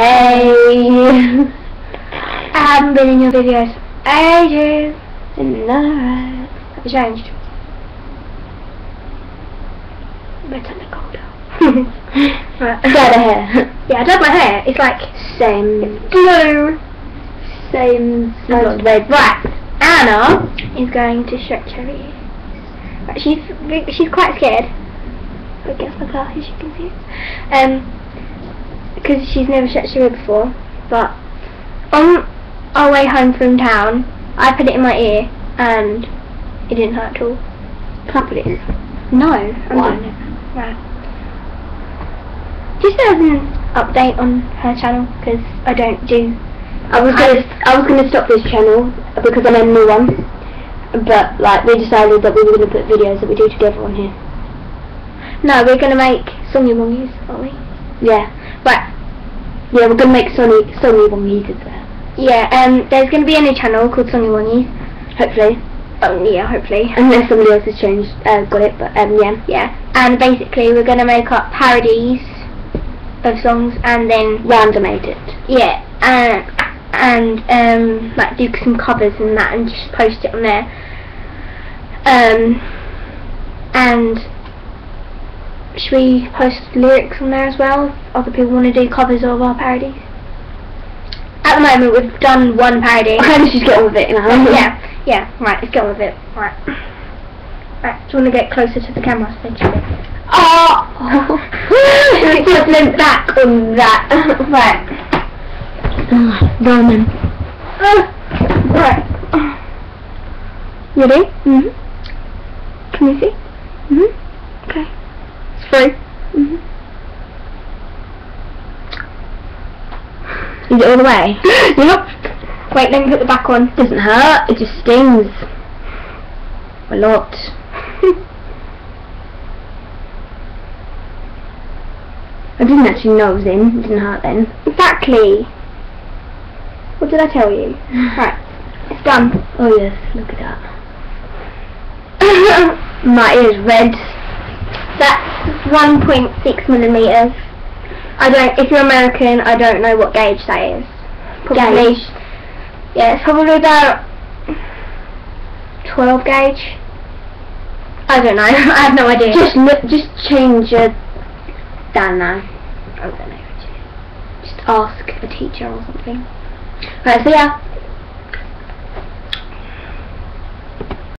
Hey. I haven't been in your videos for ages. Alright. Have you changed? Better than colder. right. Hair. Yeah, I dyed my hair. It's like Same. blue. Same. Not red. Right. Anna is going to stretch her ears. Right, she's she's quite scared. I guess my glasses you can see. Um, because she's never stretched her ear before. But on our way home from town, I put it in my ear and it didn't hurt at all. Can't put it in. No, I'm Why? doing it. Right. Just as an update on her channel, because I don't do. I was gonna I was gonna stop this channel because I made a new one. But like we decided that we were gonna put videos that we do together on here. No, we're gonna make Songy Wongies, aren't we? Yeah. Right. Yeah, we're gonna make Sony Sony one music there. Yeah. Um. There's gonna be a new channel called Songy Wongies. Hopefully. Oh yeah, hopefully. Unless somebody else has changed uh, got it, but um yeah. Yeah. And basically, we're gonna make up parodies of songs, and then Randomate it. yeah, and and um like do some covers and that, and just post it on there. Um. And should we post lyrics on there as well? Other people want to do covers of our parodies. At the moment, we've done one parody. Of just get on with it, yeah, yeah. Right, let's get on with it. Right. Right. Do you want to get closer to the camera, essentially? Oh! it just went back on that. Right. Oh, Roman. Uh, right. Ready? Mhm. Can you see? Mhm. Okay. Free. Mhm. Is it all the way? yep. Wait, let me put the back on. doesn't hurt, it just stings. A lot. I didn't actually know it was in, it didn't hurt then. Exactly. What did I tell you? right. It's done. Oh yes, look at that. My ear's red. That's 1.6 millimeters. I don't. If you're American, I don't know what gauge that is. Probably. Gauge. Yeah, it's probably about 12 gauge. I don't know. I have no idea. Just look, just change your Dan now. I don't know. Just ask a teacher or something. Right. So yeah,